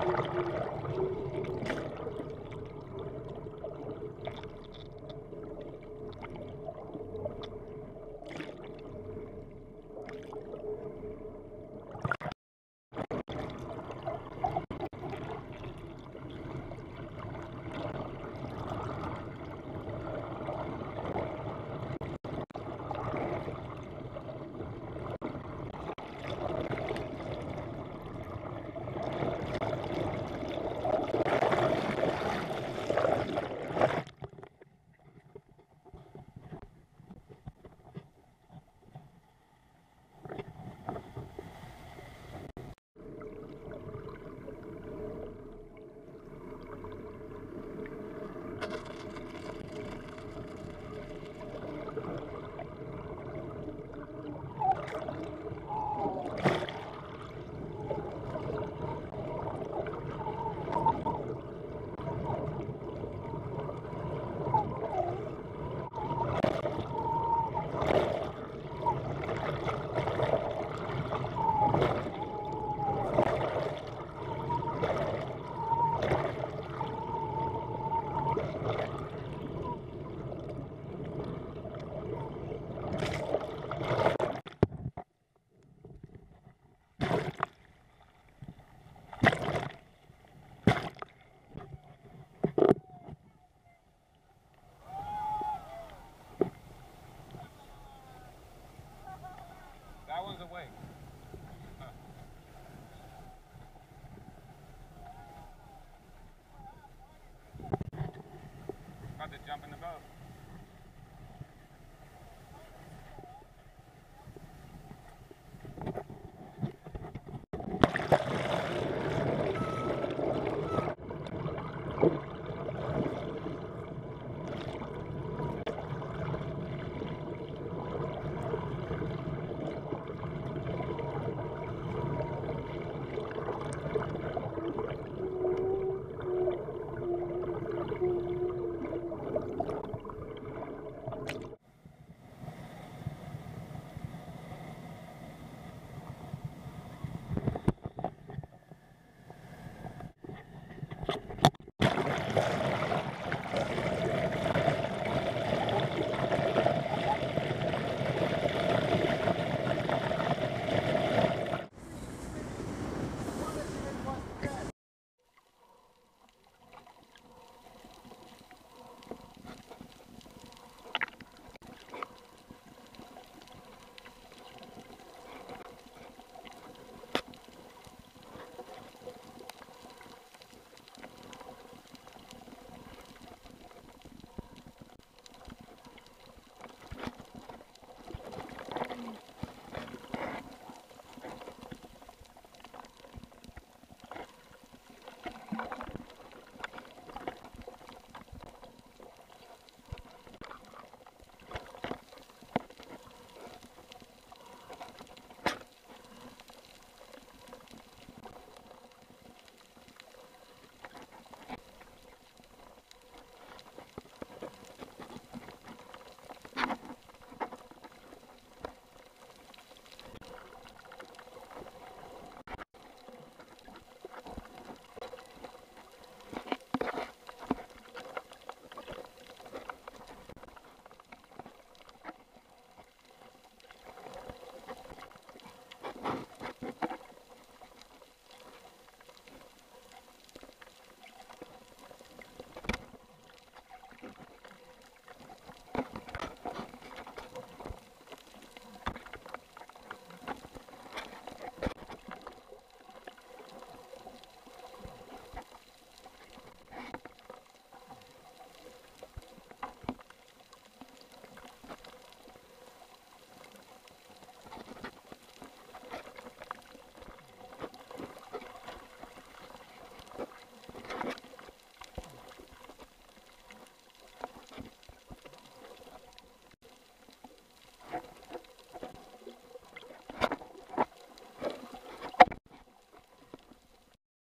immediately.